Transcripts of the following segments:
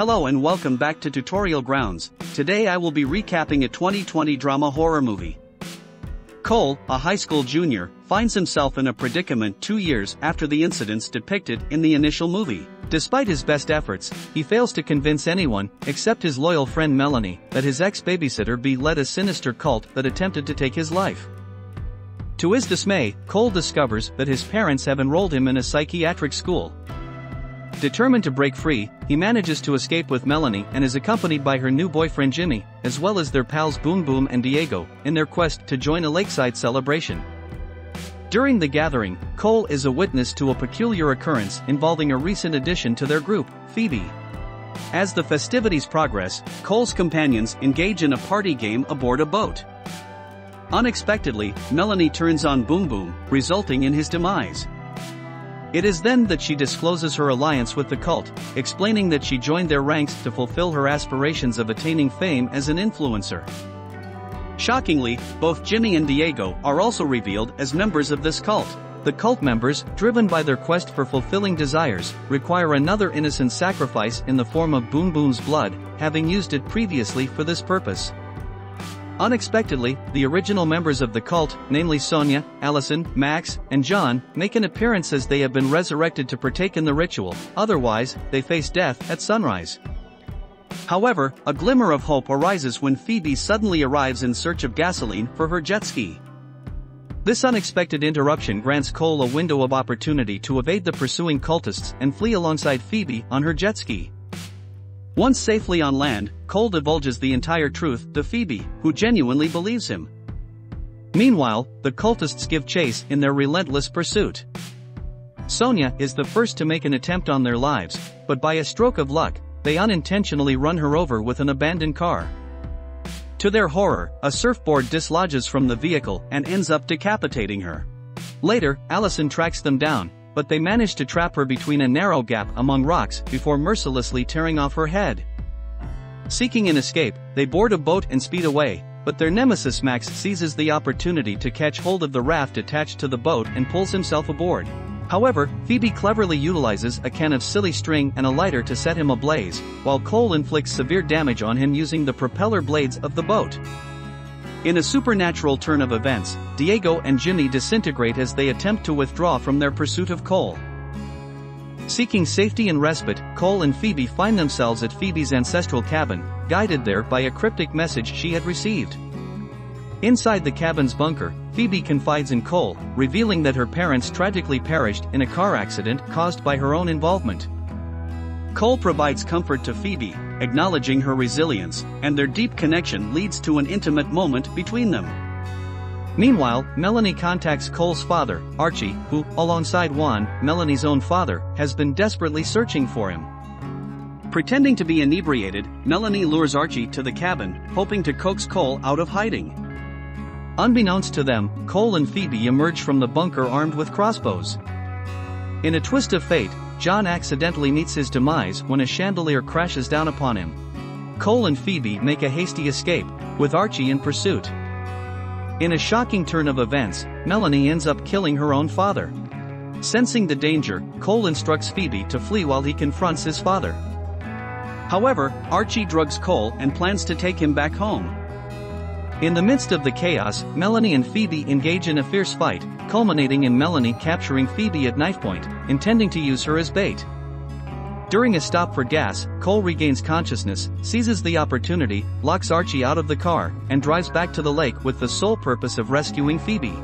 Hello and welcome back to Tutorial Grounds. Today I will Bee recapping a 2020 drama horror movie. Cole, a high school junior, finds himself in a predicament two years after the incidents depicted in the initial movie. Despite his best efforts, he fails to convince anyone, except his loyal friend Melanie, that his ex-babysitter be led a sinister cult that attempted to take his life. To his dismay, Cole discovers that his parents have enrolled him in a psychiatric school. Determined to break free, he manages to escape with Melanie and is accompanied by her new boyfriend Jimmy, as well as their pals Boom Boom and Diego, in their quest to join a lakeside celebration. During the gathering, Cole is a witness to a peculiar occurrence involving a recent addition to their group, Phoebe. As the festivities progress, Cole's companions engage in a party game aboard a boat. Unexpectedly, Melanie turns on Boom Boom, resulting in his demise. It is then that she discloses her alliance with the cult, explaining that she joined their ranks to fulfill her aspirations of attaining fame as an influencer. Shockingly, both Jimmy and Diego are also revealed as members of this cult. The cult members, driven by their quest for fulfilling desires, require another innocent sacrifice in the form of Boom Boom's blood, having used it previously for this purpose. Unexpectedly, the original members of the cult, namely Sonia, Allison, Max, and John, make an appearance as they have been resurrected to partake in the ritual, otherwise, they face death at sunrise. However, a glimmer of hope arises when Phoebe suddenly arrives in search of gasoline for her jet ski. This unexpected interruption grants Cole a window of opportunity to evade the pursuing cultists and flee alongside Phoebe on her jet ski. Once safely on land, Cole divulges the entire truth to Phoebe, who genuinely believes him. Meanwhile, the cultists give chase in their relentless pursuit. Sonia is the first to make an attempt on their lives, but by a stroke of luck, they unintentionally run her over with an abandoned car. To their horror, a surfboard dislodges from the vehicle and ends up decapitating her. Later, Allison tracks them down, but they manage to trap her between a narrow gap among rocks before mercilessly tearing off her head. Seeking an escape, they board a boat and speed away, but their nemesis Max seizes the opportunity to catch hold of the raft attached to the boat and pulls himself aboard. However, Phoebe cleverly utilizes a can of silly string and a lighter to set him ablaze, while Cole inflicts severe damage on him using the propeller blades of the boat. In a supernatural turn of events, Diego and Jimmy disintegrate as they attempt to withdraw from their pursuit of Cole. Seeking safety and respite, Cole and Phoebe find themselves at Phoebe's ancestral cabin, guided there by a cryptic message she had received. Inside the cabin's bunker, Phoebe confides in Cole, revealing that her parents tragically perished in a car accident caused by her own involvement. Cole provides comfort to Phoebe, acknowledging her resilience, and their deep connection leads to an intimate moment between them. Meanwhile, Melanie contacts Cole's father, Archie, who, alongside Juan, Melanie's own father, has been desperately searching for him. Pretending to be inebriated, Melanie lures Archie to the cabin, hoping to coax Cole out of hiding. Unbeknownst to them, Cole and Phoebe emerge from the bunker armed with crossbows. In a twist of fate, John accidentally meets his demise when a chandelier crashes down upon him. Cole and Phoebe make a hasty escape, with Archie in pursuit. In a shocking turn of events, Melanie ends up killing her own father. Sensing the danger, Cole instructs Phoebe to flee while he confronts his father. However, Archie drugs Cole and plans to take him back home. In the midst of the chaos, Melanie and Phoebe engage in a fierce fight, culminating in Melanie capturing Phoebe at knife point, intending to use her as bait. During a stop for gas, Cole regains consciousness, seizes the opportunity, locks Archie out of the car, and drives back to the lake with the sole purpose of rescuing Phoebe.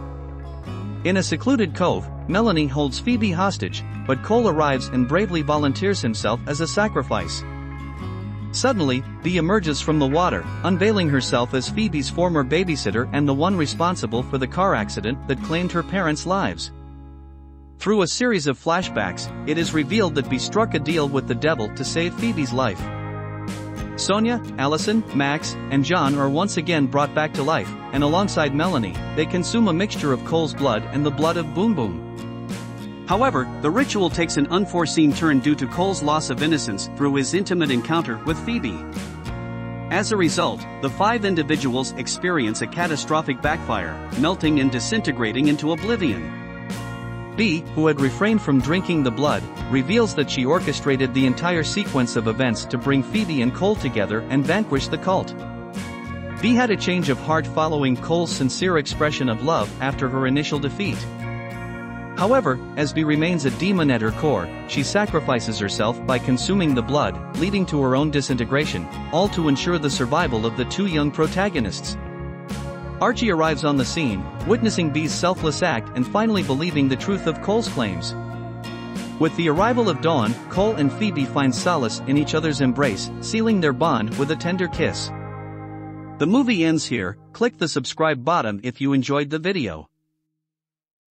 In a secluded cove, Melanie holds Phoebe hostage, but Cole arrives and bravely volunteers himself as a sacrifice. Suddenly, Bee emerges from the water, unveiling herself as Phoebe's former babysitter and the one responsible for the car accident that claimed her parents' lives. Through a series of flashbacks, it is revealed that Bee struck a deal with the devil to save Phoebe's life. Sonia, Allison, Max, and John are once again brought back to life, and alongside Melanie, they consume a mixture of Cole's blood and the blood of Boom Boom. However, the ritual takes an unforeseen turn due to Cole's loss of innocence through his intimate encounter with Phoebe. As a result, the five individuals experience a catastrophic backfire, melting and disintegrating into oblivion. Bee, who had refrained from drinking the blood, reveals that she orchestrated the entire sequence of events to bring Phoebe and Cole together and vanquish the cult. Bee had a change of heart following Cole's sincere expression of love after her initial defeat. However, as remains a demon at her core, she sacrifices herself by consuming the blood, leading to her own disintegration, all to ensure the survival of the two young protagonists. Archie arrives on the scene, witnessing Bee's selfless act and finally believing the truth of Cole's claims. With the arrival of Dawn, Cole and Phoebe find solace in each other's embrace, sealing their bond with a tender kiss. The movie ends here, click the subscribe button if you enjoyed the video.